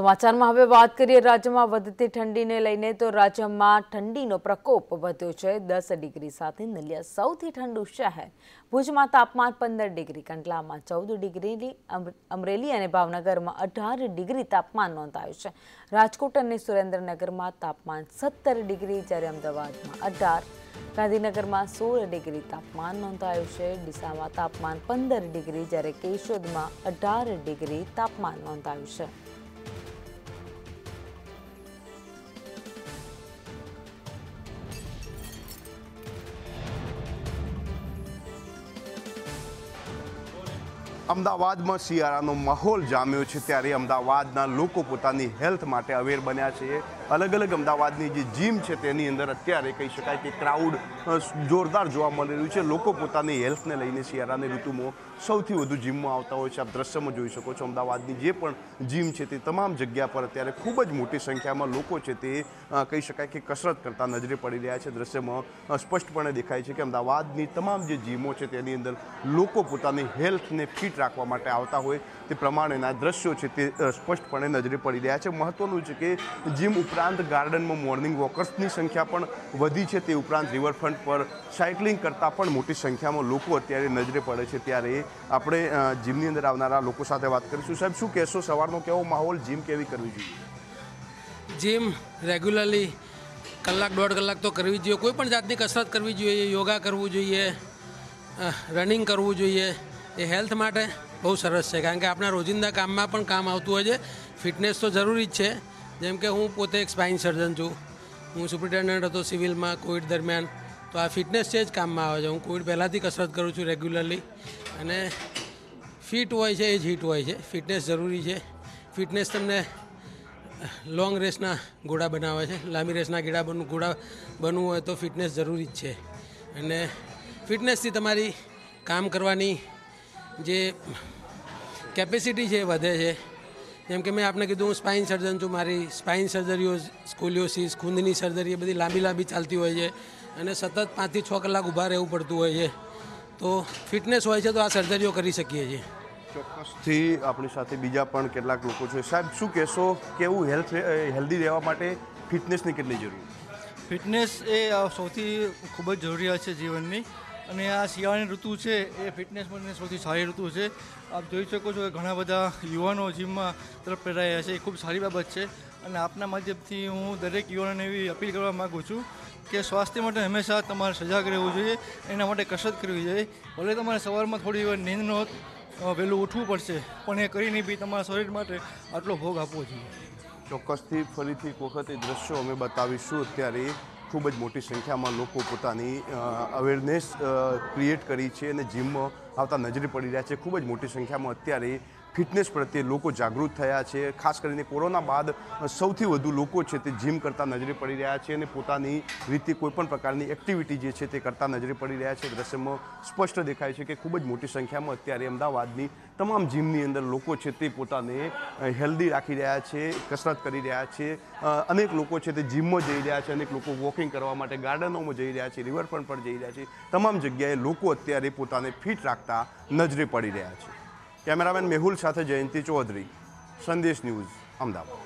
સમાચારમાં હવે વાત કરીએ રાજ્યમાં વધતી ઠંડીને લઈને, તો રાજ્યમાં ઠંડીનો પ્રકોપ વધ્યો છે. દસ ડિગ્રી સાથે નલિયા સૌથી ઠંડુ શહેર. ભુજમાં તાપમાન પંદર ડિગ્રી, કંડલામાં ચૌદ ડિગ્રી અમ- અમરેલી અને ભાવનગરમાં અઢાર ડિગ્રી તાપમાન નોંધાયું છે. રાજકોટ અને સુરેન્દ્રનગરમાં તાપમાન સત્તર ડિગ્રી, જ્યારે અમદાવાદમાં અઢાર, ગાંધીનગરમાં સોળ ડિગ્રી તાપમાન નોંધાયું છે. ડીસામાં તાપમાન પંદર ડિગ્રી, જ્યારે કેશોદમાં અઢાર ડિગ્રી તાપમાન નોંધાયું છે. અમદાવાદમાં શિયાળાનો માહોલ જામ્યો છે ત્યારે અમદાવાદના લોકો પોતાની હેલ્થ માટે અવેર બન્યા છે. અલગ અલગ અમદાવાદની જે જીમ છે તેની અંદર અત્યારે કહી શકાય કે ક્રાઉડ જોરદાર જોવા મળી રહ્યું છે. લોકો પોતાની હેલ્થને લઈને શિયાળાની ઋતુમાં સૌથી વધુ જીમમાં આવતા હોય છે. આપ દ્રશ્યમાં જોઈ શકો છો અમદાવાદની જે પણ જીમ છે તે તમામ જગ્યા પર અત્યારે ખૂબ જ મોટી સંખ્યામાં લોકો છે તે કહી શકાય કે કસરત કરતા નજરે પડી રહ્યા છે. દ્રશ્યમાં સ્પષ્ટપણે દેખાય છે કે અમદાવાદની તમામ જે જીમો છે તેની અંદર લોકો પોતાની હેલ્થને ફિટ રાખવા માટે આવતા હોય તે પ્રમાણેના દ્રશ્યો છે તે સ્પષ્ટપણે નજરે પડી રહ્યા છે. મહત્વનું છે કે જીમ ઉપરાંત ગાર્ડનમાં મોર્નિંગ વોકર્સની સંખ્યા પણ વધી છે તે ઉપરાંત રિવરફ્રન્ટ પર સાયકલિંગ કરતાં પણ મોટી સંખ્યામાં લોકો અત્યારે નજરે પડે છે. ત્યારે આપણે જીમની અંદર આવનારા લોકો સાથે વાત કરીશું. સાહેબ, શું કહેશો? સવારનો કેવો માહોલ? જીમ કેવી કરવી જોઈએ? જીમ રેગ્યુલરલી કલાક, દોઢ કલાક તો કરવી જોઈએ. કોઈ પણ જાતની કસરત કરવી જોઈએ, યોગા કરવું જોઈએ રનિંગ કરવું જોઈએ, એ હેલ્થ માટે બહુ સરસ છે. કારણ કે આપણા રોજિંદા કામમાં પણ કામ આવતું હોય છે. ફિટનેસ તો જરૂરી જ છે. જેમ કે હું પોતે એક સ્પાઇન સર્જન છું. હું સુપ્રિન્ટેન્ડન્ટ હતો સિવિલમાં કોવિડ દરમિયાન. તો આ ફિટનેસ છે જ કામમાં આવે છે. હું કોવિડ પહેલાંથી કસરત કરું છું રેગ્યુલરલી અને ફિટ હોય છે એ જ હિટ હોય છે. ફિટનેસ જરૂરી છે. ફિટનેસ તમને લોંગ રેસના ઘોડા બનાવે છે. લાંબી રેસના ગીડા બનવું, ઘોડા બનવું હોય તો ફિટનેસ જરૂરી જ છે. અને ફિટનેસથી તમારી કામ કરવાની જે કેપેસિટી છે એ વધે છે. જેમ કે મેં આપને કીધું હું સ્પાઇન સર્જન છું મારી સ્પાઇન સર્જરીઓ સ્કોલિયોસિસ ખૂંદની સર્જરી એ બધી લાંબી લાંબી ચાલતી હોય છે અને સતત પાંચથી છ કલાક ઊભા રહેવું પડતું હોય છે. તો ફિટનેસ હોય છે તો આ સર્જરીઓ કરી શકીએ છીએ. ચોક્કસથી આપણી સાથે બીજા પણ કેટલાક લોકો છે. સાહેબ શું કહેશો કેવું હેલ્થ હેલ્ધી રહેવા માટે ફિટનેસની કેટલી જરૂર? ફિટનેસ એ સૌથી ખૂબ જ જરૂરિયાત છે જીવનની. અને આ શિયાળાની ઋતુ છે એ ફિટનેસ માટે સૌથી સારી ઋતુ છે. આપ જોઈ શકો છો કે ઘણા બધા યુવાનો જીમમાં તરફ પ્રેરાયા છે એ ખૂબ સારી બાબત છે. અને આપના માધ્યમથી હું દરેક યુવાનોને એવી અપીલ કરવા માગું છું કે સ્વાસ્થ્ય માટે હંમેશા તમારે સજાગ રહેવું જોઈએ એના માટે કસરત કરવી જોઈએ. ભલે તમારે સવારમાં થોડી વાર નીંદનો અ, વહેલું ઉઠવું પડશે પણ એ કરીને બી તમારા શરીર માટે આટલો ભોગ આપવો જોઈએ. ચોક્કસથી ફરીથી એક વખત એ દ્રશ્યો અમે બતાવીશું અત્યારે. ખૂબ જ મોટી સંખ્યામાં લોકો પોતાની અવેરનેસ ક્રિએટ કરી છે અને જીમમાં આવતા નજરે પડી રહ્યા છે. ખૂબ જ મોટી સંખ્યામાં અત્યારે ફિટનેસ પ્રત્યે લોકો જાગૃત થયા છે. ખાસ કરીને કોરોના બાદ સૌથી વધુ લોકો છે તે જીમ કરતા નજરે પડી રહ્યા છે અને પોતાની રીતે કોઈપણ પ્રકારની એક્ટિવિટી જે છે તે કરતા નજરે પડી રહ્યા છે. દ્રશ્યમાં સ્પષ્ટ દેખાય છે કે ખૂબ જ મોટી સંખ્યામાં અત્યારે અમદાવાદની તમામ જીમની અંદર લોકો છે તે પોતાને હેલ્ધી રાખી રહ્યા છે, કસરત કરી રહ્યા છે. અનેક લોકો છે તે જીમમાં જઈ રહ્યા છે, અનેક લોકો વોકિંગ કરવા માટે ગાર્ડનોમાં જઈ રહ્યા છે રિવરફ્રન્ટ પર જઈ રહ્યા છે. તમામ જગ્યાએ લોકો અત્યારે પોતાને ફિટ રાખતા નજરે પડી રહ્યા છે. કેમેરામેન મેહુલ સાથે જયંતિ ચૌધરી સંદેશ ન્યૂઝ અમદાવાદ.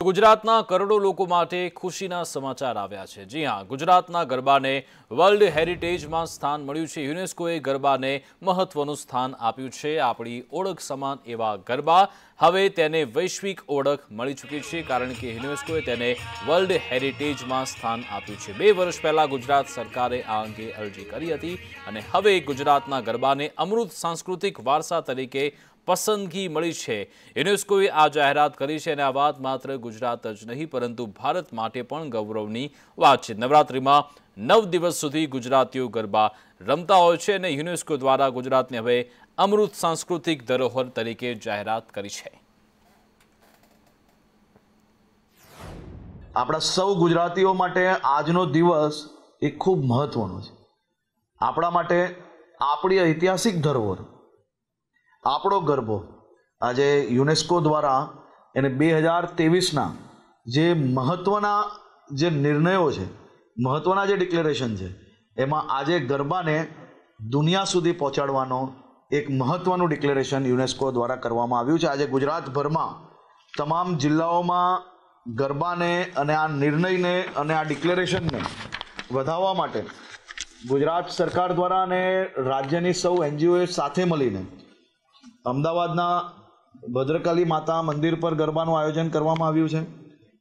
ગુજરાતના કરોડો લોકો માટે ખુશીના સમાચાર આવ્યા છે. જી હા, ગુજરાતના ગરબાને વર્લ્ડ હેરિટેજમાં સ્થાન મળ્યું છે. યુનેસ્કોએ ગરબાને મહત્વનું સ્થાન આપ્યું છે. આપણી ઓળખ સમાન એવા ગરબા હવે તેને વૈશ્વિક ઓળખ મળી ચૂકી છે, કારણ કે યુનેસ્કોએ તેને વર્લ્ડ હેરિટેજમાં સ્થાન આપ્યું છે. બે વર્ષ પહેલાં ગુજરાત સરકારે આ અંગે અરજી કરી હતી અને હવે ગુજરાતના ગરબાને અમૃત સાંસ્કૃતિક વારસા તરીકે પસંદગી મળી છે. યુનેસ્કોએ આ જાહેરાત કરી છે અને આ વાત માત્ર ગુજરાત જ નહીં, પરંતુ ભારત માટે પણ ગૌરવની વાત છે. નવરાત્રિમાં નવ દિવસ સુધી ગુજરાતીઓ ગરબા રમતા હોય છે અને યુનેસ્કો દ્વારા ગુજરાતને હવે અમૃત સાંસ્કૃતિક ધરોહર તરીકે જાહેરાત કરી છે. આપણા સૌ ગુજરાતીઓ માટે આજનો દિવસ એ ખૂબ મહત્વનો છે. આપણા માટે આપણી ઐતિહાસિક ધરોહર. આપણો ગરબો આજે યુનેસ્કો દ્વારા એને બે હજાર ત્રેવીસના જે મહત્ત્વના જે નિર્ણયો છે મહત્ત્વના જે ડિક્લેરેશન છે, એમાં આજે ગરબાને દુનિયા સુધી પહોંચાડવાનો એક મહત્ત્વનું ડિક્લેરેશન યુનેસ્કો દ્વારા કરવામાં આવ્યું છે. આજે ગુજરાતભરમાં તમામ જિલ્લાઓમાં ગરબાને અને આ નિર્ણયને અને આ ડિક્લેરેશનને વધારવા માટે ગુજરાત સરકાર દ્વારા અને રાજ્યની સૌ એનજીઓએ સાથે મળીને અમદાવાદના ભદ્રકાલી માતા મંદિર પર ગરબાનું આયોજન કરવામાં આવ્યું છે.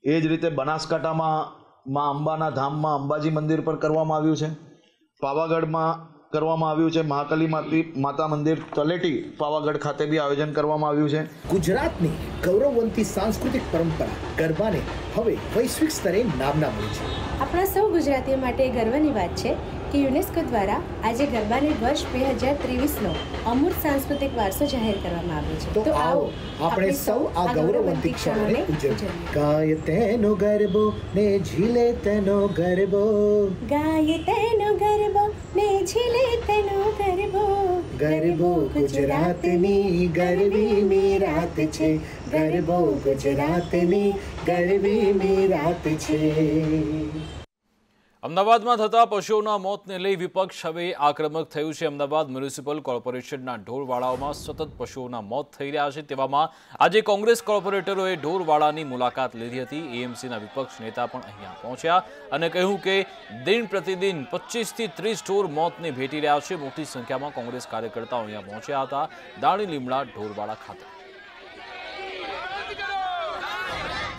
એ જ રીતે બનાસકાંઠામાં મા અંબાના ધામમાં અંબાજી મંદિર પર કરવામાં આવ્યું છે. પાવાગઢમાં કરવામાં આવ્યું છે. મહાકાલી માતી માતા મંદિર તલેટી પાવાગઢ ખાતે બી આયોજન કરવામાં આવ્યું છે. ગુજરાતની ગૌરવવંતી સાંસ્કૃતિક પરંપરા ગરબાને હવે વૈશ્વિક સ્તરે નામના મળી છે. આપણા સૌ ગુજરાતીઓ માટે ગર્વની વાત છે કે યુનેસ્કો દ્વારા આજે ગરબાને વર્ષ બે હજાર ત્રેવીસનો અમૂર્ત સાંસ્કૃતિક વારસો જાહેર કરવામાં આવ્યો છે. તો આવો આપણે સૌ આ ગૌરવવંતી ક્ષણોને ઉજવીએ. ગાય તેનો ગરબો ને ઝીલે તેનો ગરબો. ગાય તેનો ગરબો ને ઝીલે તેનો ગરબો. ગરબો ગુજરાતની ગરબી મી રાત છે. ગરબો ગુજરાતની ગરબી મી રાત છે. અમદાવાદમાં થતા પશુઓના મોતને લઈ વિપક્ષ હવે આક્રમક થયું છે. અમદાવાદ મ્યુનિસિપલ કોર્પોરેશનના ઢોરવાળાઓમાં સતત પશુઓના મોત થઈ રહ્યા છે. તેવામાં આજે કોંગ્રેસ કોર્પોરેટરોએ ઢોરવાળાની મુલાકાત લીધી હતી. એએમસીના વિપક્ષ નેતા પણ અહીંયા પહોંચ્યા અને કહ્યું કે દિન પ્રતિદિન પચીસથી ત્રીસ ઢોર મોતને ભેટી રહ્યા છે. મોટી સંખ્યામાં કોંગ્રેસ કાર્યકર્તાઓ અહીંયા પહોંચ્યા હતા. દાણી લીમડા ઢોરવાળા ખાતે.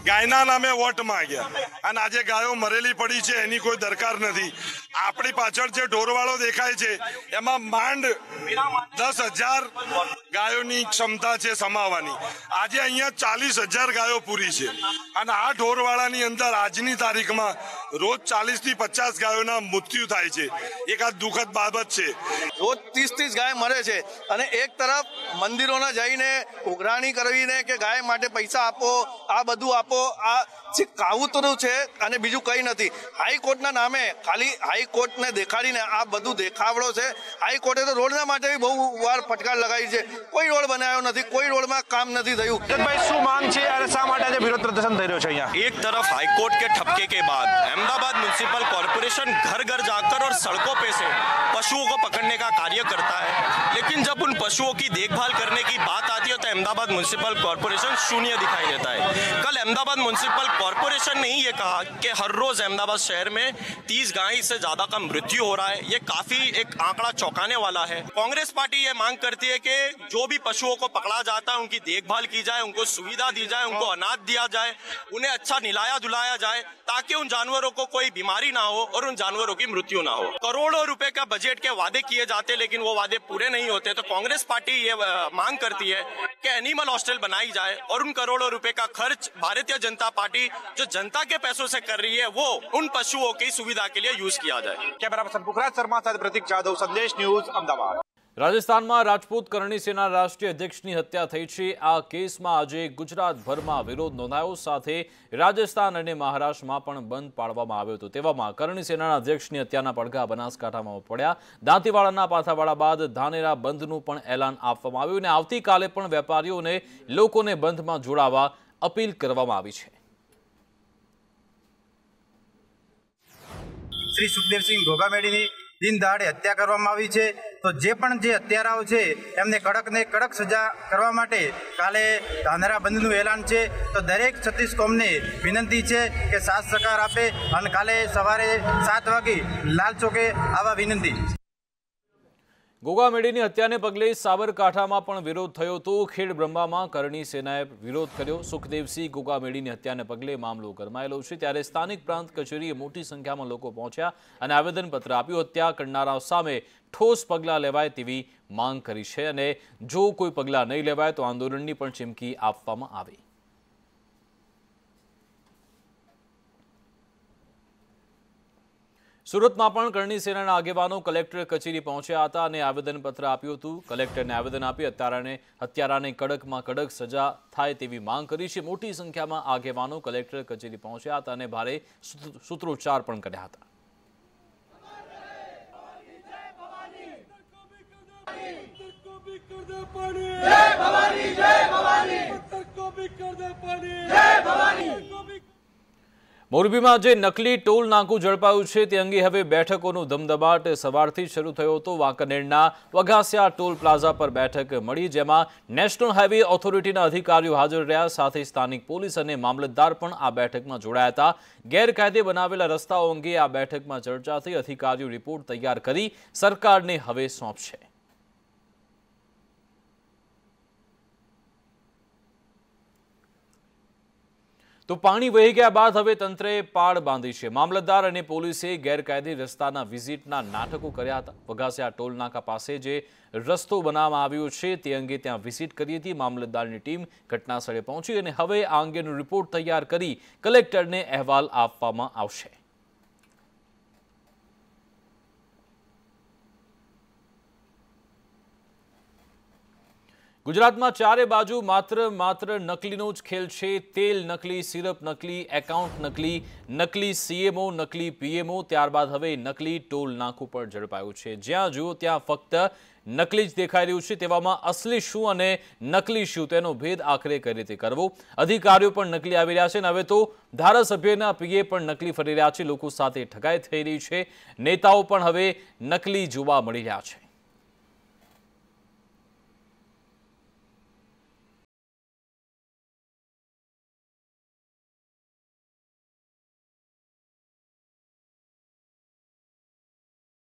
ગાયના નામે વોટ માંગ્યા. અને આજે ગાયો મરેલી પડી છે એની કોઈ દરકાર નથી. આપણી પાછળ જે ઢોરવાળો દેખાય છે, એમાં માંડ દસ હજાર ગાયોની ક્ષમતા છે સમાવવાની. આજે અહીંયા ચાલીસ હજાર ગાયો પૂરી છે. અને આ ઢોરવાળાની અંદર આજની તારીખમાં રોજ ચાલીસથી પચાસ ગાયોના મૃત્યુ થાય છે. એક આ દુઃખદ બાબત છે. રોજ ત્રીસ ત્રીસ ગાય મરે છે. અને એક તરફ મંદિરોના જઈને ઉઘરાણી કરવીને કે ગાય માટે પૈસા આપો, આ બધું આપો, આ જે કાવતરું છે અને બીજું કંઈ નથી. હાઈકોર્ટના નામે ખાલી હાઈકોર્ટને દેખાડીને આ બધું દેખાવડો છે હાઈકોર્ટે તો રોડના માટે બી બહુ વાર ફટકાર લગાવી છે કોઈ રોડ બનાવ્યો નથી કોઈ રોડમાં કામ નથી થયું ભાઈ શું માંગ છે અને શા માટે આજે વિરોધ પ્રદર્શન થઈ રહ્યો છે અહીંયા एक तरफ हाईकोर्ट के ठपके के बाद अहमदाबाद म्यूनिसिपल कॉरपोरेशन घर घर जाकर और सड़कों पे से पशुओं को पकड़ने का कार्य करता है लेकिन जब उन पशुओं की देखभाल करने की बात आती है तो अहमदाबाद म्यूनिसिपल कॉरपोरेशन शून्य दिखाई देता है। कल अहमदाबाद म्यूनिसिपल कॉरपोरेशन ने ही ये कहा कि हर रोज अहमदाबाद शहर में तीस गाय से ज़्यादा का मृत्यु हो रहा है। ये काफ़ी एक आंकड़ा चौंकाने वाला है। कांग्रेस पार्टी ये मांग करती है कि जो भी पशुओं को पकड़ा जाता है, उनकी देखभाल की जाए, उनको सुविधा दी जाए, उनको अनाज दिया जाए, उन्हें अच्छा निलाया धुलाया जाए, ताकि उन जानवरों को कोई बीमारी ना हो और उन जानवरों की मृत्यु ना हो। करोड़ों रुपए का बजट के वादे किए जाते लेकिन वो वादे पूरे नहीं होते। तो कांग्रेस पार्टी ये मांग करती है कि एनिमल हॉस्टल बनाई जाए और उन करोड़ों रुपए का खर्च भारतीय जनता पार्टी, जो जनता के पैसों से कर रही है, वो उन पशुओं की सुविधा के लिए यूज़ किया जाए। कैमरा पर्सन पुखराज शर्मा, साथ प्रतीक यादव संदेश न्यूज़, अहमदाबाद। રાજસ્થાનમાં રાજપૂત કરણી સેના રાષ્ટ્રીય અધ્યક્ષની હત્યા થઈ છે. આ કેસમાં આજે ગુજરાતભરમાં વિરોધ નોંધાયો. સાથે રાજસ્થાન અને મહારાષ્ટ્રમાં પણ બંધ પાડવામાં આવ્યો હતો. તેવામાં કરણી સેનાના અધ્યક્ષની હત્યાના પડઘા બનાસકાંઠામાં પડ્યા. દાંતીવાડાના પાથાવાડા બાદ ધાનેરા બંધનું પણ એલાન આપવામાં આવ્યું અને આવતીકાલે પણ વેપારીઓને લોકોને બંધમાં જોડાવા અપીલ કરવામાં આવી છે. શ્રી સુખદેવસિંહ ઘોઘામેડીની દિન દહાડે હત્યા કરવામાં આવી છે. તો જે પણ જે હત્યારાઓ છે, એમને કડક ને કડક સજા કરવા માટે કાલે ધાનેરા બંધનું એલાન છે. તો દરેક છત્રીસ કોમને વિનંતી છે કે સાથ સહકાર આપે અને કાલે સવારે સાત વાગે લાલ ચોકે આવા વિનંતી. ગોગા મેડીની હત્યાને પગલે સાબરકાંઠામાં પણ વિરોધ થયો હતો. ખેડ બ્રહ્મામાં કરણી સેનાએ વિરોધ કર્યો. સુખદેવસિંહ ગોગા મેડીની હત્યાને પગલે મામલો ગરમાયેલો છે. ત્યારે સ્થાનિક પ્રાંત કચેરીએ મોટી સંખ્યામાં લોકો પહોંચ્યા અને આવેદનપત્ર આપ્યું. હત્યા કરનારાઓ સામે ઠોસ પગલાં લેવાય તેવી માંગ કરી છે અને જો કોઈ પગલાં નહીં લેવાય તો આંદોલનની પણ ચીમકી આપવામાં આવી. સુરતમાં પણ કરણી સેનાના આગેવાનો કલેક્ટર કચેરી પહોંચ્યા હતા અને આવેદનપત્ર આપ્યું હતું. કલેક્ટરને આવેદન આપી હત્યારાને હત્યારાને કડકમાં કડક સજા થાય તેવી માંગ કરી છે. મોટી સંખ્યામાં આગેવાનો કલેક્ટર કચેરી પહોંચ્યા હતા અને ભારે સૂત્રોચ્ચાર પણ કર્યા હતા. મોરબીમાં જે નકલી ટોલ નાકું ઝડપાયું છે. તે અંગે હવે બેઠકોનો ધમધમાટ સવારથી શરૂ થયો હતો. વાંકાનેરના વઘાસિયા ટોલ પ્લાઝા પર બેઠક મળી, જેમાં નેશનલ હાઈવે ઓથોરિટીના અધિકારીઓ હાજર રહ્યા. સાથે સ્થાનિક પોલીસ અને મામલતદાર પણ આ બેઠકમાં જોડાયા હતા. ગેરકાયદે બનાવેલા રસ્તાઓ અંગે આ બેઠકમાં ચર્ચા થઈ અધિકારીઓ રિપોર્ટ તૈયાર કરી સરકારને હવે સોંપશે. તો પાણી વહી ગયા બાદ હવે તંત્રએ પાળ બાંધી છે. મામલતદાર અને પોલીસે ગેરકાયદે રસ્તાના વિઝિટના નાટકો કર્યા હતા. વઘાસિયા ટોલ પાસે જે રસ્તો બનાવવામાં આવ્યો છે તે અંગે ત્યાં વિઝિટ કરી હતી. મામલતદારની ટીમ ઘટનાસ્થળે પહોંચી અને હવે આ અંગેનો રિપોર્ટ તૈયાર કરી કલેક્ટરને અહેવાલ આપવામાં આવશે. ગુજરાતમાં ચારે બાજુ માત્ર માત્ર નકલીનો જ ખેલ છે. તેલ નકલી, સિરપ નકલી એકાઉન્ટ નકલી નકલી સીએમઓ નકલી પીએમઓ ત્યારબાદ હવે નકલી ટોલ નાકું પણ ઝડપાયું છે. જ્યાં જુઓ ત્યાં ફક્ત નકલી જ દેખાઈ રહ્યું છે. તેવામાં અસલી શું અને નકલી શું તેનો ભેદ આખરે કઈ રીતે કરવો? અધિકારીઓ પણ નકલી આવી રહ્યા છે અને હવે તો ધારાસભ્યના પીએ પણ નકલી ફરી રહ્યા છે. લોકો સાથે ઠગાઈ થઈ રહી છે. નેતાઓ પણ હવે નકલી જોવા મળી રહ્યા છે.